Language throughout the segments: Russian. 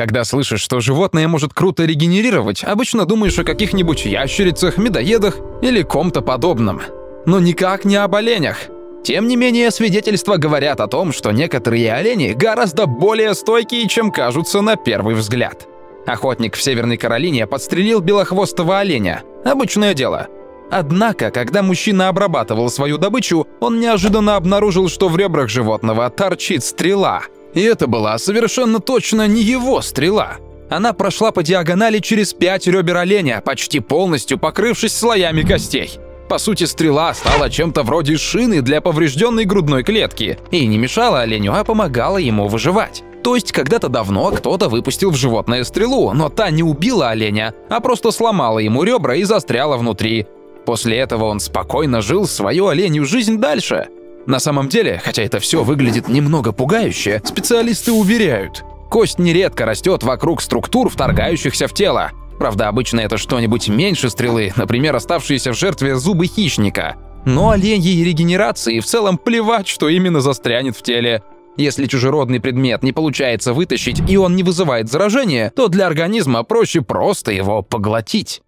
Когда слышишь, что животное может круто регенерировать, обычно думаешь о каких-нибудь ящерицах, медоедах или ком-то подобном. Но никак не об оленях. Тем не менее, свидетельства говорят о том, что некоторые олени гораздо более стойкие, чем кажутся на первый взгляд. Охотник в Северной Каролине подстрелил белохвостого оленя. Обычное дело. Однако, когда мужчина обрабатывал свою добычу, он неожиданно обнаружил, что в ребрах животного торчит стрела. И это была совершенно точно не его стрела. Она прошла по диагонали через пять ребер оленя, почти полностью покрывшись слоями костей. По сути, стрела стала чем-то вроде шины для поврежденной грудной клетки и не мешала оленю, а помогала ему выживать. То есть когда-то давно кто-то выпустил в животное стрелу, но та не убила оленя, а просто сломала ему ребра и застряла внутри. После этого он спокойно жил свою оленью жизнь дальше. На самом деле, хотя это все выглядит немного пугающе, специалисты уверяют, кость нередко растет вокруг структур, вторгающихся в тело. Правда, обычно это что-нибудь меньше стрелы, например, оставшиеся в жертве зубы хищника. Но оленьей регенерации в целом плевать, что именно застрянет в теле. Если чужеродный предмет не получается вытащить и он не вызывает заражения, то для организма проще просто его поглотить.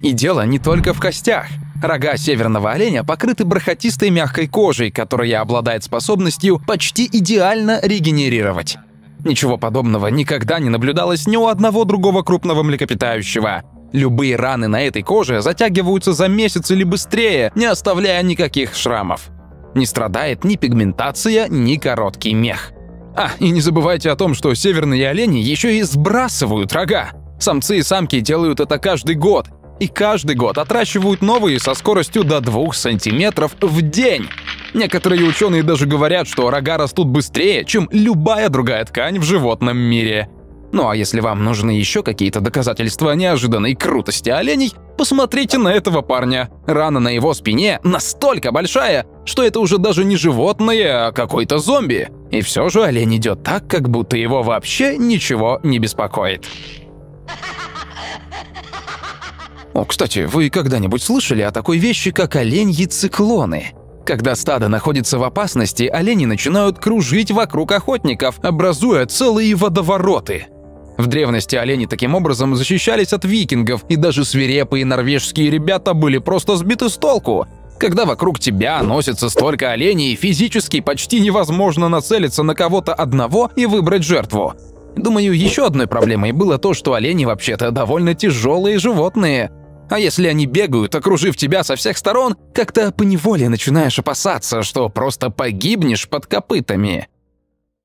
И дело не только в костях. Рога северного оленя покрыты бархатистой мягкой кожей, которая обладает способностью почти идеально регенерировать. Ничего подобного никогда не наблюдалось ни у одного другого крупного млекопитающего. Любые раны на этой коже затягиваются за месяц или быстрее, не оставляя никаких шрамов. Не страдает ни пигментация, ни короткий мех. А, и не забывайте о том, что северные олени еще и сбрасывают рога. Самцы и самки делают это каждый год, и каждый год отращивают новые со скоростью до 2 сантиметров в день. Некоторые ученые даже говорят, что рога растут быстрее, чем любая другая ткань в животном мире. Ну а если вам нужны еще какие-то доказательства неожиданной крутости оленей, посмотрите на этого парня. Рана на его спине настолько большая, что это уже даже не животное, а какой-то зомби. И все же олень идет так, как будто его вообще ничего не беспокоит. О, кстати, вы когда-нибудь слышали о такой вещи, как оленьи циклоны? Когда стадо находится в опасности, олени начинают кружить вокруг охотников, образуя целые водовороты. В древности олени таким образом защищались от викингов, и даже свирепые норвежские ребята были просто сбиты с толку. Когда вокруг тебя носится столько оленей, физически почти невозможно нацелиться на кого-то одного и выбрать жертву. Думаю, еще одной проблемой было то, что олени вообще-то довольно тяжелые животные. А если они бегают, окружив тебя со всех сторон, как-то поневоле начинаешь опасаться, что просто погибнешь под копытами.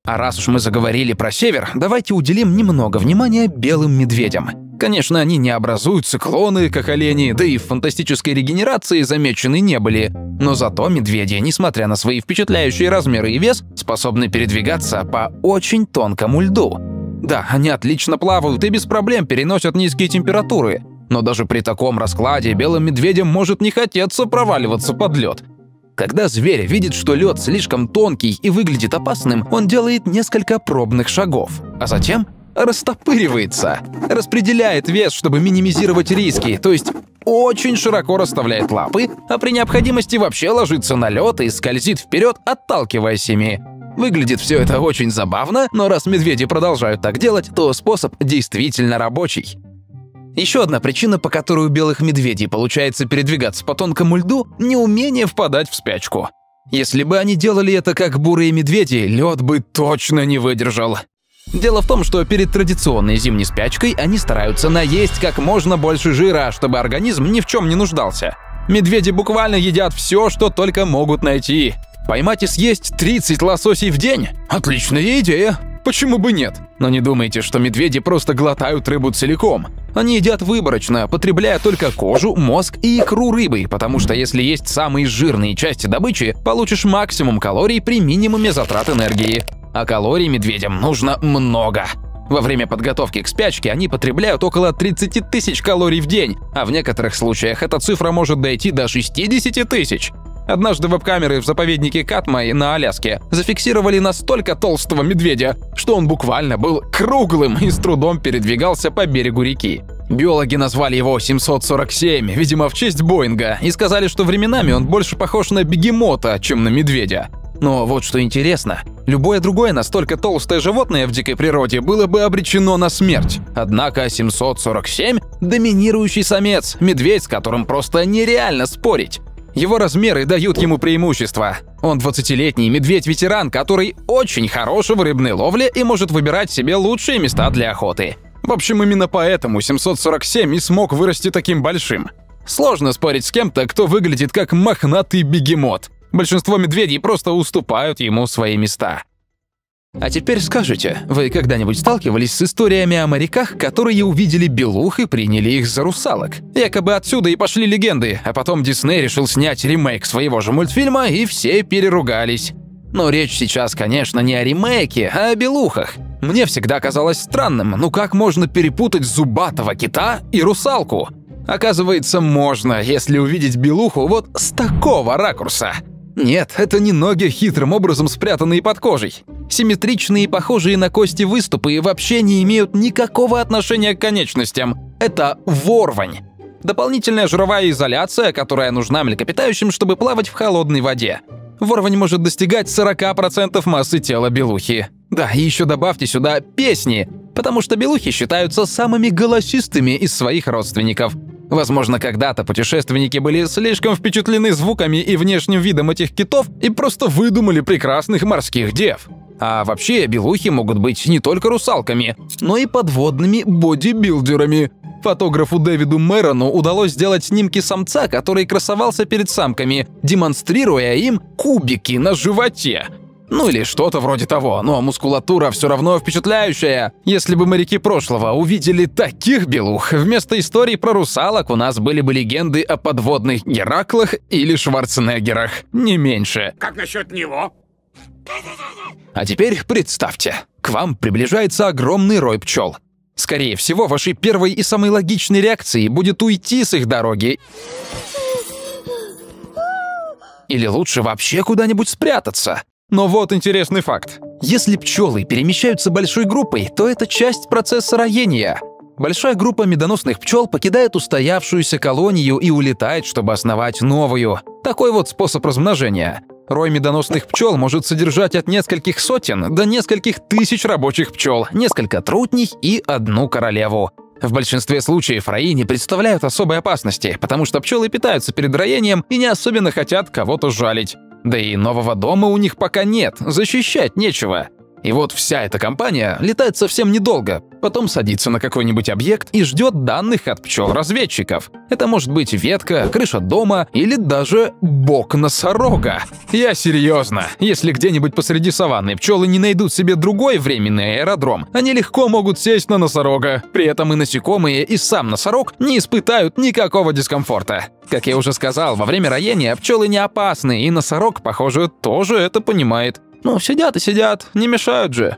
А раз уж мы заговорили про север, давайте уделим немного внимания белым медведям. Конечно, они не образуют циклоны, как олени, да и в фантастической регенерации замечены не были. Но зато медведи, несмотря на свои впечатляющие размеры и вес, способны передвигаться по очень тонкому льду. Да, они отлично плавают и без проблем переносят низкие температуры. Но даже при таком раскладе белым медведям может не хотеться проваливаться под лед. Когда зверь видит, что лед слишком тонкий и выглядит опасным, он делает несколько пробных шагов, а затем растопыривается, распределяет вес, чтобы минимизировать риски, то есть очень широко расставляет лапы, а при необходимости вообще ложится на лед и скользит вперед, отталкиваясь ими. Выглядит все это очень забавно, но раз медведи продолжают так делать, то способ действительно рабочий. Еще одна причина, по которой у белых медведей получается передвигаться по тонкому льду – неумение впадать в спячку. Если бы они делали это как бурые медведи, лед бы точно не выдержал. Дело в том, что перед традиционной зимней спячкой они стараются наесть как можно больше жира, чтобы организм ни в чем не нуждался. Медведи буквально едят все, что только могут найти. Поймать и съесть 30 лососей в день – отличная идея. Почему бы нет? Но не думайте, что медведи просто глотают рыбу целиком. Они едят выборочно, потребляя только кожу, мозг и икру рыбы, потому что если есть самые жирные части добычи, получишь максимум калорий при минимуме затрат энергии. А калорий медведям нужно много. Во время подготовки к спячке они потребляют около 30 тысяч калорий в день, а в некоторых случаях эта цифра может дойти до 60 тысяч. Однажды веб-камеры в заповеднике Катмай на Аляске зафиксировали настолько толстого медведя, что он буквально был круглым и с трудом передвигался по берегу реки. Биологи назвали его 747, видимо, в честь Боинга, и сказали, что временами он больше похож на бегемота, чем на медведя. Но вот что интересно, Любое другое настолько толстое животное в дикой природе было бы обречено на смерть. Однако 747 – доминирующий самец, медведь, с которым просто нереально спорить. Его размеры дают ему преимущество. Он 20-летний медведь-ветеран, который очень хорош в рыбной ловле и может выбирать себе лучшие места для охоты. В общем, именно поэтому 747 и смог вырасти таким большим. Сложно спорить с кем-то, кто выглядит как мохнатый бегемот. Большинство медведей просто уступают ему свои места. А теперь скажите, вы когда-нибудь сталкивались с историями о моряках, которые увидели белух и приняли их за русалок? Якобы отсюда и пошли легенды, а потом Дисней решил снять ремейк своего же мультфильма, и все переругались. Но речь сейчас, конечно, не о ремейке, а о белухах. Мне всегда казалось странным, ну как можно перепутать зубатого кита и русалку? Оказывается, можно, если увидеть белуху вот с такого ракурса. Нет, это не ноги, хитрым образом спрятанные под кожей. Симметричные похожие на кости выступы вообще не имеют никакого отношения к конечностям. Это ворвань. Дополнительная жировая изоляция, которая нужна млекопитающим, чтобы плавать в холодной воде. Ворвань может достигать 40% массы тела белухи. Да, и еще добавьте сюда песни, потому что белухи считаются самыми голосистыми из своих родственников. Возможно, когда-то путешественники были слишком впечатлены звуками и внешним видом этих китов и просто выдумали прекрасных морских дев. А вообще, белухи могут быть не только русалками, но и подводными бодибилдерами. Фотографу Дэвиду Мэрону удалось сделать снимки самца, который красовался перед самками, демонстрируя им кубики на животе. Ну или что-то вроде того, но мускулатура все равно впечатляющая. Если бы моряки прошлого увидели таких белух, вместо историй про русалок у нас были бы легенды о подводных Гераклах или Шварценеггерах, не меньше. Как насчет него? А теперь представьте, к вам приближается огромный рой пчел. Скорее всего, вашей первой и самой логичной реакцией будет уйти с их дороги. Или лучше вообще куда-нибудь спрятаться. Но вот интересный факт. Если пчелы перемещаются большой группой, то это часть процесса роения. Большая группа медоносных пчел покидает устоявшуюся колонию и улетает, чтобы основать новую. Такой вот способ размножения. Рой медоносных пчел может содержать от нескольких сотен до нескольких тысяч рабочих пчел, несколько трутней и одну королеву. В большинстве случаев рои не представляют особой опасности, потому что пчелы питаются перед роением и не особенно хотят кого-то жалить. Да и нового дома у них пока нет, защищать нечего. И вот вся эта компания летает совсем недолго, потом садится на какой-нибудь объект и ждет данных от пчел-разведчиков. Это может быть ветка, крыша дома или даже бок носорога. Я серьезно. Если где-нибудь посреди саванны пчелы не найдут себе другой временный аэродром, они легко могут сесть на носорога. При этом и насекомые, и сам носорог не испытают никакого дискомфорта. Как я уже сказал, во время роения пчелы не опасны, и носорог, похоже, тоже это понимает. Ну, сидят и сидят, не мешают же.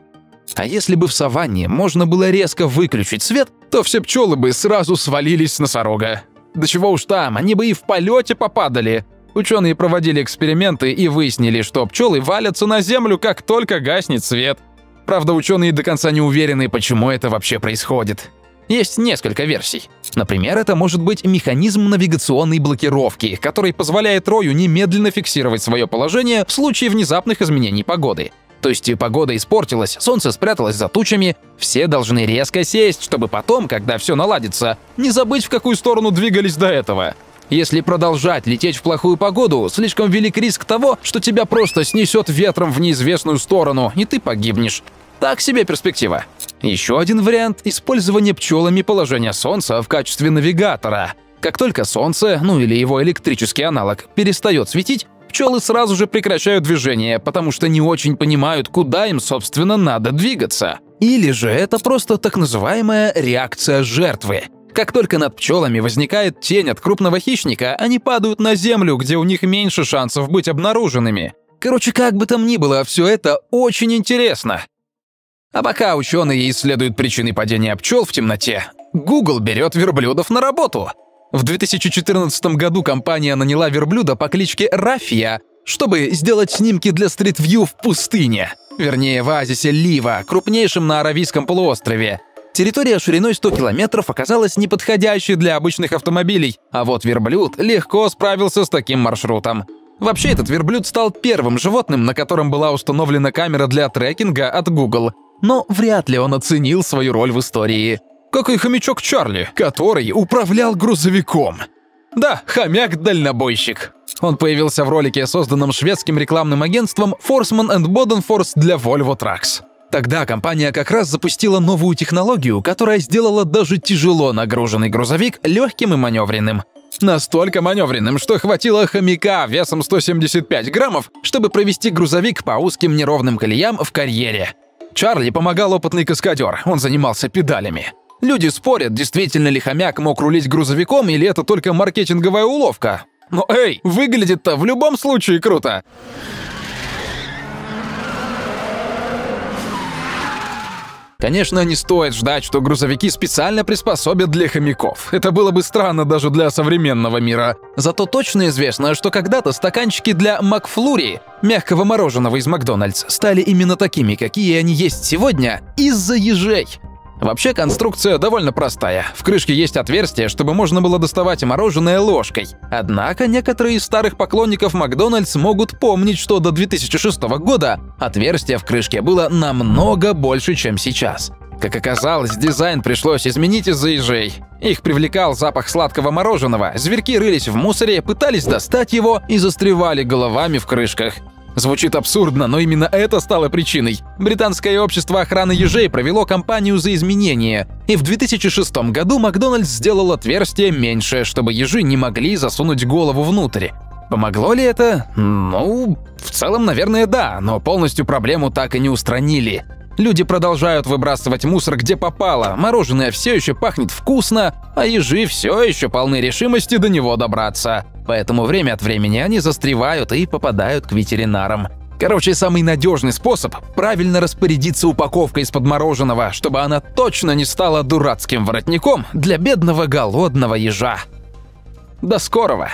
А если бы в саванне можно было резко выключить свет, то все пчелы бы сразу свалились с носорога. Да чего уж там, они бы и в полете попадали. Ученые проводили эксперименты и выяснили, что пчелы валятся на землю, как только гаснет свет. Правда, ученые до конца не уверены, почему это вообще происходит. Есть несколько версий. Например, это может быть механизм навигационной блокировки, который позволяет Рою немедленно фиксировать свое положение в случае внезапных изменений погоды. То есть погода испортилась, солнце спряталось за тучами, все должны резко сесть, чтобы потом, когда все наладится, не забыть, в какую сторону двигались до этого. Если продолжать лететь в плохую погоду, слишком велик риск того, что тебя просто снесет ветром в неизвестную сторону, и ты погибнешь. Так себе перспектива. Еще один вариант – использование пчелами положения Солнца в качестве навигатора. Как только Солнце, ну или его электрический аналог, перестает светить, пчелы сразу же прекращают движение, потому что не очень понимают, куда им, собственно, надо двигаться. Или же это просто так называемая реакция жертвы. Как только над пчелами возникает тень от крупного хищника, они падают на землю, где у них меньше шансов быть обнаруженными. Короче, как бы там ни было, все это очень интересно. А пока ученые исследуют причины падения пчел в темноте, Google берет верблюдов на работу. В 2014 году компания наняла верблюда по кличке Рафия, чтобы сделать снимки для Street View в пустыне. Вернее, в оазисе Лива, крупнейшем на Аравийском полуострове. Территория шириной 100 километров оказалась неподходящей для обычных автомобилей, а вот верблюд легко справился с таким маршрутом. Вообще, этот верблюд стал первым животным, на котором была установлена камера для трекинга от Google. Но вряд ли он оценил свою роль в истории. Как и хомячок Чарли, который управлял грузовиком. Да, хомяк-дальнобойщик. Он появился в ролике, созданном шведским рекламным агентством Forsman Bodenfors для Volvo Trucks. Тогда компания как раз запустила новую технологию, которая сделала даже тяжело нагруженный грузовик легким и маневренным. Настолько маневренным, что хватило хомяка весом 175 граммов, чтобы провести грузовик по узким неровным колеям в карьере. Чарли помогал опытный каскадер, он занимался педалями. Люди спорят, действительно ли хомяк мог рулить грузовиком или это только маркетинговая уловка. Но эй, выглядит-то в любом случае круто. Конечно, не стоит ждать, что грузовики специально приспособят для хомяков. Это было бы странно даже для современного мира. Зато точно известно, что когда-то стаканчики для Макфлури, мягкого мороженого из Макдональдс, стали именно такими, какие они есть сегодня, из-за ежей. Вообще конструкция довольно простая. В крышке есть отверстие, чтобы можно было доставать мороженое ложкой. Однако некоторые из старых поклонников Макдональдс могут помнить, что до 2006 года отверстие в крышке было намного больше, чем сейчас. Как оказалось, дизайн пришлось изменить из-за ежей. Их привлекал запах сладкого мороженого, зверьки рылись в мусоре, пытались достать его и застревали головами в крышках. Звучит абсурдно, но именно это стало причиной. Британское общество охраны ежей провело кампанию за изменения, и в 2006 году Макдональдс сделал отверстие меньше, чтобы ежи не могли засунуть голову внутрь. Помогло ли это? Ну, в целом, наверное, да, но полностью проблему так и не устранили. Люди продолжают выбрасывать мусор где попало, мороженое все еще пахнет вкусно, а ежи все еще полны решимости до него добраться. Поэтому время от времени они застревают и попадают к ветеринарам. Короче, самый надежный способ – правильно распорядиться упаковкой из-под мороженого, чтобы она точно не стала дурацким воротником для бедного голодного ежа. До скорого!